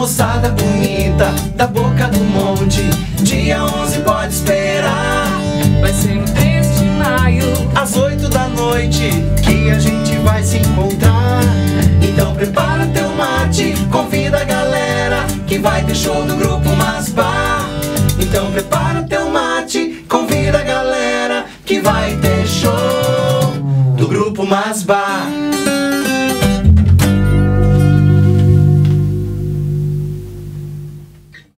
moçada bonita da boca do monte. Dia 11 pode esperar. Vai ser no 3 de maio, às 8 da noite, que a gente vai se encontrar. Então prepara teu mate, convida a galera que vai ter show do grupo Masbar. Então prepara teu mate, convida a galera que vai ter show do grupo Masbar.